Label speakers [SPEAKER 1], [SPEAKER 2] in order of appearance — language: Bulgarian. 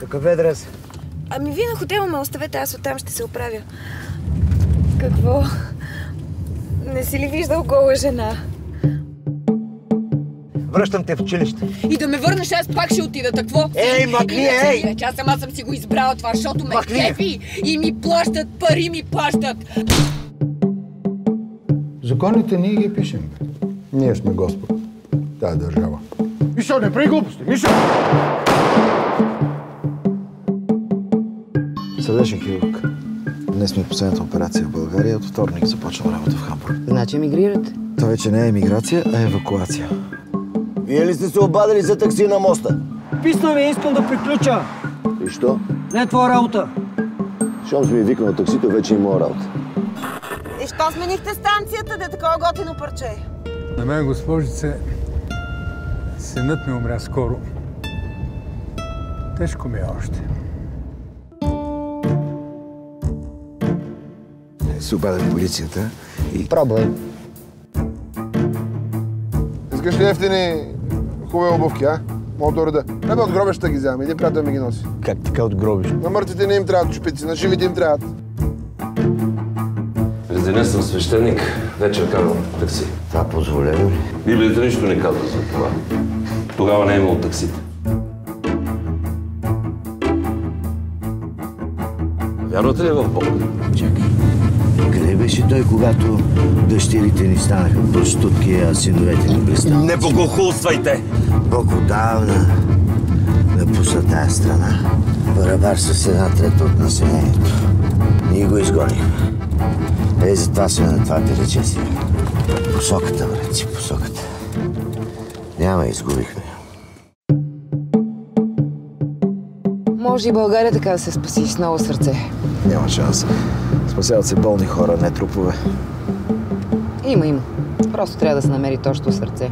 [SPEAKER 1] Какъв е адрес?
[SPEAKER 2] Ами вие на хотела ме оставете, аз оттам ще се оправя. Какво? Не си ли виждал гола жена?
[SPEAKER 1] Връщам те в училище.
[SPEAKER 3] И да ме върнеш, аз пак ще отида. Какво?
[SPEAKER 1] Ей, махни,
[SPEAKER 3] Иначе,
[SPEAKER 1] ей!
[SPEAKER 3] Иначе аз сама съм си го избрала това, защото ме кефи и ми плащат, пари ми плащат.
[SPEAKER 4] Законите ние ги пишем. Ние сме Господ. Тая държава. Мишо, не прави глупости! Мишо!
[SPEAKER 5] Сърдечен хирург. Днес ми е последната операция в България. От вторник започвам работа в Хамбург.
[SPEAKER 6] Значи емигрирате?
[SPEAKER 5] Това вече не е емиграция, а евакуация.
[SPEAKER 7] Вие ли сте се обадили за такси на моста?
[SPEAKER 8] Писна ми, искам да приключа.
[SPEAKER 7] И що?
[SPEAKER 8] Не е твоя работа.
[SPEAKER 7] Щом сме викнал таксито, вече и моя работа.
[SPEAKER 9] И що сменихте станцията, де такова готино парче?
[SPEAKER 10] На мен, госпожице, синът ми умря скоро. Тежко ми е още.
[SPEAKER 5] Се обади полицията и...
[SPEAKER 6] Пробвай.
[SPEAKER 4] Искаш ли ефтини хубави обувки, а? Мога да реда. Не бе, от гробищата ги вземам. Един приятел ми ги носи.
[SPEAKER 5] Как така от гробиш?
[SPEAKER 4] На мъртвите не им трябват чупици, на живите им трябват.
[SPEAKER 11] През деня съм свещеник, вечер карам такси.
[SPEAKER 7] Това позволено ли?
[SPEAKER 11] Библията нищо не казва за това. Тогава не е имало таксите. Вярвате ли в Бог?
[SPEAKER 7] Чакай. Къде беше той, когато дъщерите ни станаха простутки, а синовете ни блистанци?
[SPEAKER 11] Не богохулствайте!
[SPEAKER 7] Бог отдавна напусна тая страна. Барабар с една трета от населението. Ние го изгонихме. Ей, затова сме на това пилече си. Посоката, братци, посоката. Няма, изгубихме.
[SPEAKER 6] Може и България така да се спаси с ново сърце.
[SPEAKER 5] Няма шанс. Спасяват се болни хора, не трупове.
[SPEAKER 6] Има, има. Просто трябва да се намери точно сърце.